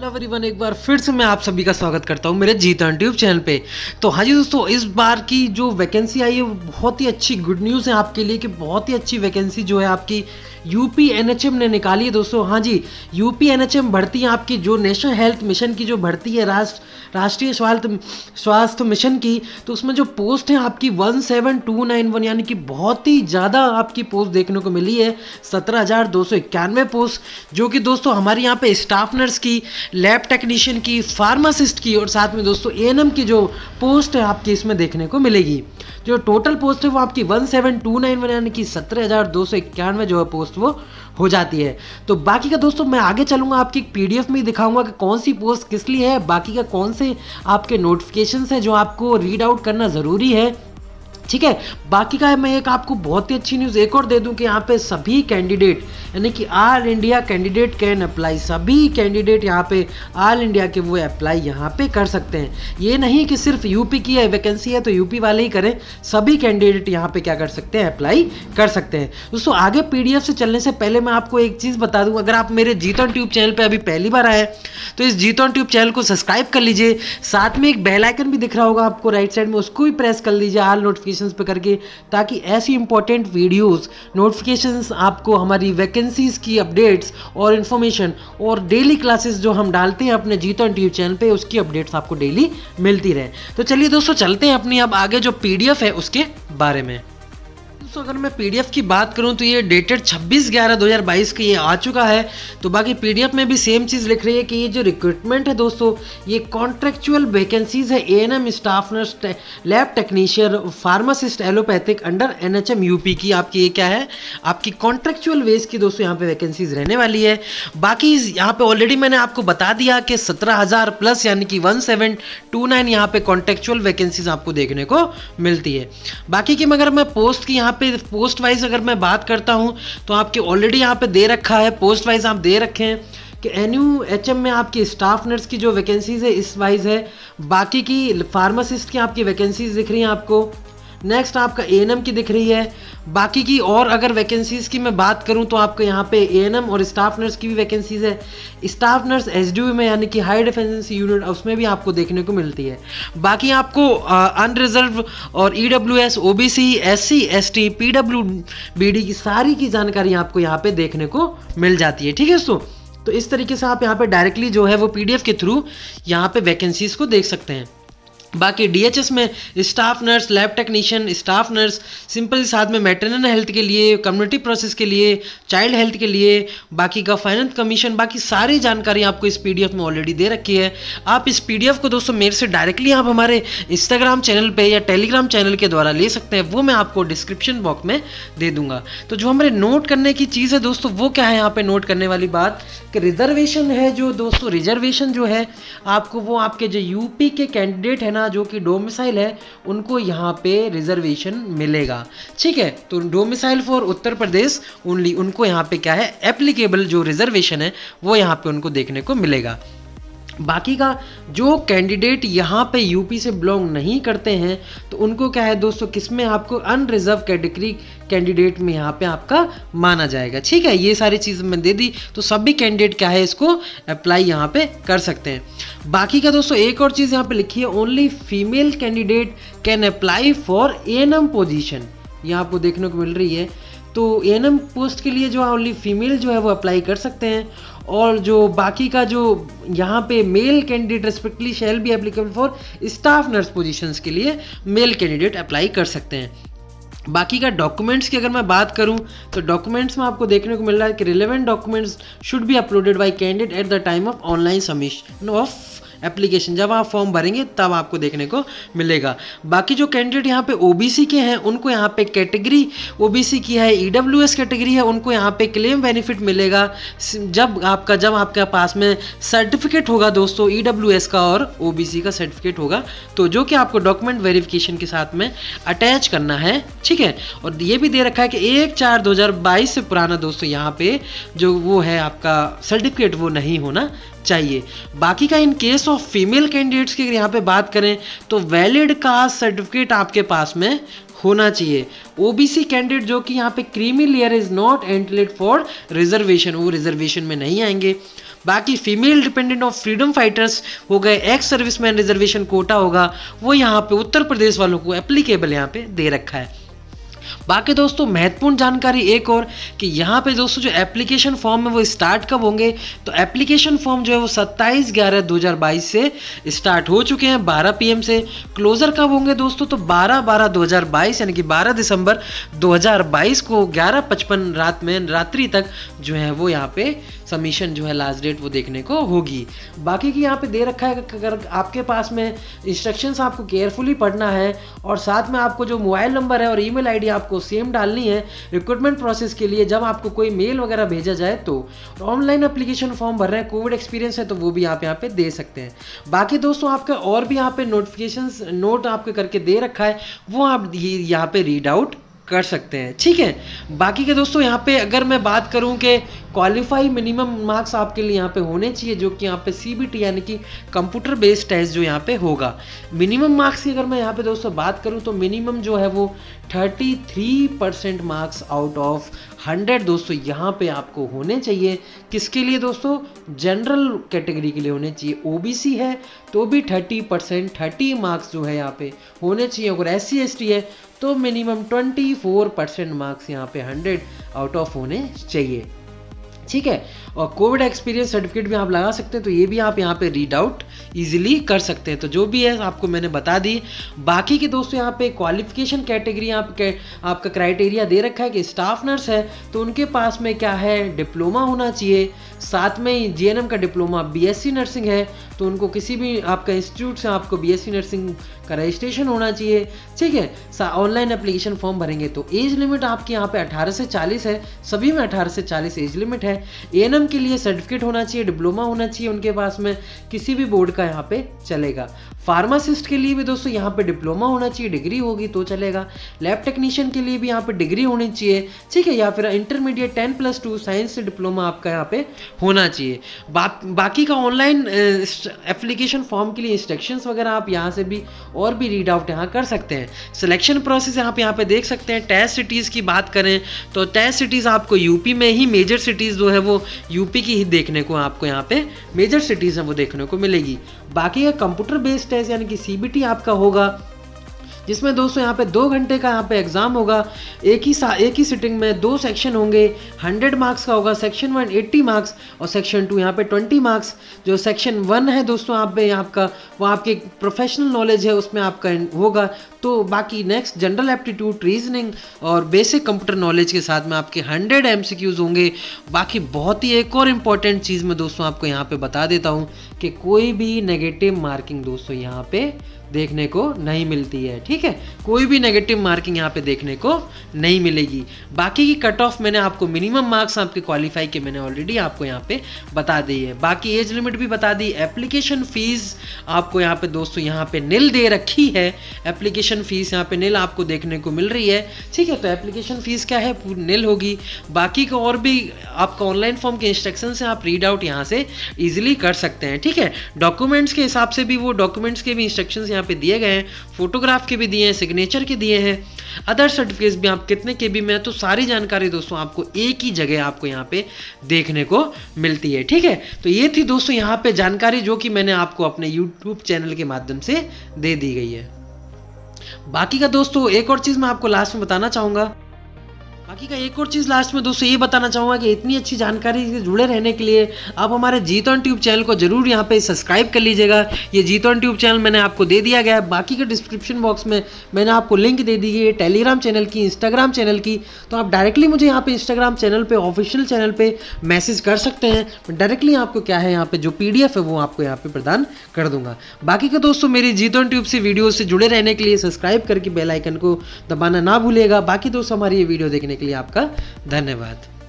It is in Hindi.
हेलो एक बार फिर से मैं आप सभी का स्वागत करता हूँ मेरे जीता ट्यूब चैनल पे। तो हाँ जी दोस्तों, इस बार की जो वैकेंसी आई है, वो बहुत ही अच्छी गुड न्यूज़ है आपके लिए कि बहुत ही अच्छी वैकेंसी जो है आपकी यूपी एनएचएम ने निकाली है दोस्तों। हाँ जी, यूपी एनएचएम भर्ती है आपकी, जो नेशनल हेल्थ मिशन की जो भर्ती है, राष्ट्र, राष्ट्रीय स्वास्थ्य स्वास्थ्य मिशन की तो उसमें जो पोस्ट है आपकी one seven two nine one, यानी कि बहुत ही ज़्यादा आपकी पोस्ट देखने को मिली है, सत्रह हज़ार दो सौ इक्यानवे पोस्ट, जो कि दोस्तों हमारे यहाँ पे स्टाफ नर्स की, लैब टेक्नीशियन की, फार्मासिस्ट की, और साथ में दोस्तों एएनएम की जो पोस्ट है आपकी इसमें देखने को मिलेगी। जो टोटल पोस्ट है वो आपकी one seven two nine one, यानी कि सत्रह हज़ार दो सौ इक्यानवे जो है पोस्ट वो हो जाती है। तो बाकी का दोस्तों, मैं आगे चलूँगा, आपकी पीडीएफ में दिखाऊँगा कि कौन सी पोस्ट किस लिए है, बाकी का कौन से आपके नोटिफिकेशन है जो आपको रीड आउट करना ज़रूरी है। ठीक है? बाकी का है मैं एक आपको बहुत ही अच्छी न्यूज़ एक और दे दूँ कि यहाँ पे सभी कैंडिडेट यानी कि all India candidate can apply सभी कैंडिडेट यहाँ पे आल इंडिया के वो अप्लाई यहाँ पे कर सकते हैं। ये नहीं कि सिर्फ़ यूपी की है वैकेंसी है तो यूपी वाले ही करें। सभी कैंडिडेट यहाँ पे क्या कर सकते हैं अप्लाई कर सकते हैं। दोस्तों, आगे पी से चलने से पहले मैं आपको एक चीज़ बता दूँ। अगर आप मेरे जीतन ट्यूब चैनल पर अभी पहली बार आए तो इस जीतन ट्यूब चैनल को सब्सक्राइब कर लीजिए। साथ में एक बेलाइकन भी दिख रहा होगा आपको राइट साइड में, उसको भी प्रेस कर लीजिए आल नोटिफिकेशन नोटिफिकेशन पे करके ताकि ऐसी इंपॉर्टेंट वीडियोज़ नोटिफिकेशंस आपको हमारी वैकेंसीज की अपडेट्स और इन्फॉर्मेशन और डेली क्लासेस जो हम डालते हैं अपने जीतो यूट्यूब चैनल पर उसकी अपडेट्स आपको डेली मिलती रहे। तो चलिए दोस्तों, चलते हैं अपनी अब आगे जो पीडीएफ है उसके बारे में। दोस्तों अगर मैं पीडीएफ की बात करूँ तो ये डेटेड 26 ग्यारह 2022 का ये आ चुका है। तो बाकी पीडीएफ में भी सेम चीज़ लिख रही है कि ये जो रिक्रूटमेंट है दोस्तों, ये कॉन्ट्रेक्चुअल वैकेंसीज है ANM staff nurse lab technician pharmacist allopathic under NHM UP की। आपकी ये क्या है? आपकी कॉन्ट्रेक्चुअल वेज की दोस्तों यहाँ पर वैकेंसीज रहने वाली है। बाकी यहाँ पर ऑलरेडी मैंने आपको बता दिया कि सत्रह प्लस यानी कि वन सेवन टू नाइन यहाँ पर कॉन्ट्रेक्चुअल वैकेंसीज आपको देखने को मिलती है। बाकी की मगर मैं पोस्ट की यहाँ पे पोस्ट वाइज अगर मैं बात करता हूँ तो आपके ऑलरेडी यहाँ पे दे रखा है पोस्ट वाइज आप दे रखे हैं कि एन यू एच एम में आपकी स्टाफ नर्स की जो वैकेंसीज है, इस वाइज है। बाकी की फार्मासिस्ट की आपकी वैकेंसीज दिख रही हैं आपको। नेक्स्ट आपका ए की दिख रही है। बाकी की और अगर वैकेंसीज़ की मैं बात करूँ तो आपको यहाँ पे ए और स्टाफ नर्स की भी वैकेंसीज़ है। स्टाफ नर्स एस में, यानी कि हाई डिफेंसी यूनिट उसमें भी आपको देखने को मिलती है। बाकी आपको अनरिजर्व और E W S O B C S C S T P W B D की सारी की जानकारी आपको यहाँ पे देखने को मिल जाती है। ठीक है दोस्तों? तो इस तरीके से आप यहाँ पे डायरेक्टली जो है वो पीडीएफ के थ्रू यहाँ पे वैकेंसीज़ को देख सकते हैं। बाकी डीएचएस में staff nurse lab technician staff nurse simple साथ में मेटरनल हेल्थ के लिए कम्युनिटी प्रोसेस के लिए चाइल्ड हेल्थ के लिए, बाकी का फाइनेंस कमीशन बाकी सारी जानकारी आपको इस पीडीएफ में ऑलरेडी दे रखी है। आप इस पीडीएफ को दोस्तों मेरे से डायरेक्टली आप हमारे इंस्टाग्राम चैनल पर या टेलीग्राम चैनल के द्वारा ले सकते हैं, वो मैं आपको डिस्क्रिप्शन बॉक्स में दे दूँगा। तो जो हमारे नोट करने की चीज़ है दोस्तों, वो क्या है यहाँ पे नोट करने वाली बात? कि रिजर्वेशन है जो दोस्तों रिजर्वेशन जो है, आपको वो आपके जो यूपी के कैंडिडेट है ना जो कि डोमिसाइल है, उनको यहाँ पे रिजर्वेशन मिलेगा। ठीक है तो domicile for Uttar Pradesh only उनको यहाँ पे क्या है एप्लीकेबल जो रिजर्वेशन है, वो यहाँ पे उनको देखने को मिलेगा। बाकी का जो कैंडिडेट यहाँ पे यूपी से बिलोंग नहीं करते हैं तो उनको क्या है दोस्तों, किसमें आपको अनरिजर्व कैटेगरी कैंडिडेट में यहाँ पे आपका माना जाएगा। ठीक है, ये सारी चीज़ मैं दे दी तो सभी कैंडिडेट क्या है इसको अप्लाई यहाँ पे कर सकते हैं। बाकी का दोस्तों, एक और चीज़ यहाँ पे लिखी है only female candidate can apply for A N M position ये आपको देखने को मिल रही है। तो ए एन एम पोस्ट के लिए जो है ओनली फीमेल जो है वो अप्लाई कर सकते हैं। और जो बाकी का जो यहाँ पे male candidate respectively shall be applicable for staff nurse positions के लिए मेल कैंडिडेट अप्लाई कर सकते हैं। बाकी का डॉक्यूमेंट्स की अगर मैं बात करूँ तो डॉक्यूमेंट्स में आपको देखने को मिल रहा है कि relevant documents should be uploaded by candidate at the time of online submission of application जब आप फॉर्म भरेंगे, तब आपको देखने को मिलेगा। बाकी जो कैंडिडेट यहाँ पे ओबीसी के हैं, उनको यहाँ पे कैटेगरी ओबीसी की है ईडब्ल्यूएस e कैटेगरी है, उनको यहाँ पे क्लेम बेनिफिट मिलेगा। जब आपका, जब आपके पास में सर्टिफिकेट होगा दोस्तों ईडब्ल्यूएस e का और ओबीसी का सर्टिफिकेट होगा तो जो कि आपको डॉक्यूमेंट वेरिफिकेशन के साथ में अटैच करना है, ठीक है? और ये भी दे रखा है कि एक चार दो से पुराना दोस्तों यहाँ पे जो वो है आपका सर्टिफिकेट वो नहीं होना चाहिए। बाकी का in case of female candidates की अगर यहाँ पे बात करें तो वैलिड कास्ट सर्टिफिकेट आपके पास में होना चाहिए। ओबीसी कैंडिडेट जो कि यहाँ पे creamy layer is not entitled for reservation वो रिजर्वेशन में नहीं आएँगे। बाकी female dependent of freedom fighters हो गए एक्स सर्विसमैन रिजर्वेशन कोटा होगा, वो यहाँ पे उत्तर प्रदेश वालों को एप्लीकेबल यहाँ पे दे रखा है। बाकी दोस्तों, महत्वपूर्ण जानकारी एक और कि यहाँ पे दोस्तों जो एप्लीकेशन फॉर्म है वो स्टार्ट कब होंगे? तो एप्लीकेशन फॉर्म जो है वो 27 ग्यारह 2022 से स्टार्ट हो चुके हैं 12 पीएम से। क्लोजर कब होंगे दोस्तों? तो 12 बारह 2022 यानी कि 12 दिसंबर 2022 को ग्यारह पचपन रात में, रात्रि तक जो है वो यहाँ पे सबमिशन जो है लास्ट डेट वो देखने को होगी। बाकी की यहाँ पे दे रखा है अगर आपके पास में इंस्ट्रक्शंस आपको केयरफुली पढ़ना है और साथ में आपको जो मोबाइल नंबर है और ईमेल आईडी आपको सेम डालनी है रिक्रूटमेंट प्रोसेस के लिए जब आपको कोई मेल वगैरह भेजा जाए तो ऑनलाइन अप्लीकेशन फॉर्म भर रहे हैं कोविड एक्सपीरियंस है तो वो भी आप यहाँ पे दे सकते हैं। बाकी दोस्तों, आपका और भी यहाँ पे नोटिफिकेशन नोट आपके करके दे रखा है, वो आप यहाँ पे रीड आउट कर सकते हैं। ठीक है? बाकी के दोस्तों, यहाँ पे अगर मैं बात करूँ कि क्वालिफाई मिनिमम मार्क्स आपके लिए यहाँ पे होने चाहिए, जो कि यहाँ पे सी यानी कि कंप्यूटर बेस्ड टेस्ट जो यहाँ पे होगा। मिनिमम मार्क्स की अगर मैं यहाँ पे दोस्तों बात करूँ तो मिनिमम जो है वो 33 परसेंट मार्क्स आउट ऑफ़ 100 दोस्तों यहाँ पे आपको होने चाहिए। किसके लिए दोस्तों? जनरल कैटेगरी के लिए होने चाहिए। ओबीसी है तो भी 30 परसेंट थर्टी मार्क्स जो है यहाँ पे होने चाहिए। अगर एस सी है तो मिनिमम 24 परसेंट मार्क्स यहाँ पे 100 आउट ऑफ़ होने चाहिए। ठीक है? और कोविड एक्सपीरियंस सर्टिफिकेट भी आप लगा सकते हैं तो ये भी आप यहाँ पे रीड आउट ईजिली कर सकते हैं। तो जो भी है, आपको मैंने बता दी। बाकी के दोस्तों, यहाँ पे क्वालिफिकेशन कैटेगरी आप आपका क्राइटेरिया दे रखा है कि स्टाफ नर्स है तो उनके पास में क्या है? डिप्लोमा होना चाहिए। साथ में ही जी का डिप्लोमा बीएससी नर्सिंग है तो उनको किसी भी आपका इंस्टीट्यूट से आपको बीएससी नर्सिंग का रजिस्ट्रेशन होना चाहिए। ठीक है? ऑनलाइन एप्लीकेशन फॉर्म भरेंगे तो एज लिमिट आपके यहाँ पे 18 से 40 है। सभी में 18 से 40 एज लिमिट है। ए के लिए सर्टिफिकेट होना चाहिए डिप्लोमा होना चाहिए उनके पास में। किसी भी बोर्ड का यहाँ पे चलेगा। फार्मासिस्ट के लिए भी दोस्तों यहाँ पे डिप्लोमा होना चाहिए डिग्री होगी तो चलेगा। लैब टेक्नीशियन के लिए भी यहाँ पे डिग्री होनी चाहिए ठीक है? या फिर intermediate ten plus two science से डिप्लोमा आपका यहाँ पे होना चाहिए। बा, बाकी का ऑनलाइन एप्लीकेशन फॉर्म के लिए इंस्ट्रक्शंस वगैरह आप यहाँ से भी और भी रीड आउट यहाँ कर सकते हैं। सिलेक्शन प्रोसेस आप यहाँ पे देख सकते हैं। टेस्ट सिटीज़ की बात करें तो टेस्ट सिटीज़ आपको यूपी में ही मेजर सिटीज़ जो है वो यूपी की ही देखने को आपको यहाँ पे मेजर सिटीज़ हैं वो देखने को मिलेगी। बाकी का कंप्यूटर बेस्ड टेस्ट यानी कि सीबीटी आपका होगा, जिसमें दोस्तों यहाँ पे दो घंटे का यहाँ पे एग्ज़ाम होगा, एक ही सा, एक ही सिटिंग में दो सेक्शन होंगे हंड्रेड मार्क्स का होगा सेक्शन वन एट्टी मार्क्स और सेक्शन टू यहाँ पे ट्वेंटी मार्क्स जो सेक्शन वन है दोस्तों आप पे आपका, वो आपकी प्रोफेशनल नॉलेज है, उसमें आपका होगा। तो बाकी नेक्स्ट जनरल एप्टीट्यूड रीजनिंग और बेसिक कंप्यूटर नॉलेज के साथ में आपके हंड्रेड एम होंगे। बाकी बहुत ही एक और इंपॉर्टेंट चीज़ मैं दोस्तों आपको यहाँ पे बता देता हूँ कि कोई भी नेगेटिव मार्किंग दोस्तों यहाँ पे देखने को नहीं मिलती है, ठीक है? कोई भी नेगेटिव मार्किंग यहाँ पे देखने को नहीं मिलेगी। बाकी की कट ऑफ़ मैंने आपको मिनिमम मार्क्स आपके क्वालिफाई के मैंने ऑलरेडी आपको यहाँ पे बता दी है। बाकी एज लिमिट भी बता दी एप्लीकेशन फ़ीस आपको यहाँ पे दोस्तों यहाँ पे नील दे रखी है। एप्लीकेशन फ़ीस यहाँ पे नील आपको देखने को मिल रही है। ठीक है तो एप्लीकेशन फ़ीस क्या है? नील होगी। बाकी का और भी आपका ऑनलाइन फॉर्म के इंस्ट्रक्शन से आप रीड आउट यहाँ से ईजिली कर सकते हैं। ठीक है डॉक्यूमेंट्स के हिसाब से भी वो डॉक्यूमेंट्स के भी इंस्ट्रक्शन यहाँ पे दिए गए हैं फोटोग्राफ के भी दिए हैं सिग्नेचर के दिए हैं। अदर सर्टिफिकेट्स भी आप कितने के भी, में तो सारी जानकारी दोस्तों आपको एक ही जगह आपको यहाँ पे देखने को मिलती है। ठीक है तो ये थी दोस्तों यहाँ पे जानकारी जो कि मैंने आपको अपने यूट्यूब चैनल के माध्यम से दे दी गई है। बाकी का दोस्तों एक और चीज़ मैं आपको लास्ट में बताना चाहूँगा। बाकी का एक और चीज़ लास्ट में दोस्तों ये बताना चाहूँगा कि इतनी अच्छी जानकारी से जुड़े रहने के लिए आप हमारे जीत ऑन ट्यूब चैनल को ज़रूर यहाँ पे सब्सक्राइब कर लीजिएगा। ये जीत ऑन ट्यूब चैनल मैंने आपको दे दिया गया है। बाकी के डिस्क्रिप्शन बॉक्स में मैंने आपको लिंक दे दी है टेलीग्राम चैनल की इंस्टाग्राम चैनल की। तो आप डायरेक्टली मुझे यहाँ पर इंस्टाग्राम चैनल पर ऑफिशियल चैनल पर मैसेज कर सकते हैं। डायरेक्टली आपको क्या है यहाँ पर जो पीडीएफ है वो आपको यहाँ पर प्रदान कर दूँगा। बाकी का दोस्तों मेरी जीत ऑन ट्यूब से वीडियो से जुड़े रहने के लिए सब्सक्राइब करके बेलाइकन को दबाना ना भूलेगा बाकी दोस्तों हमारी ये वीडियो देखने के लिए आपका धन्यवाद।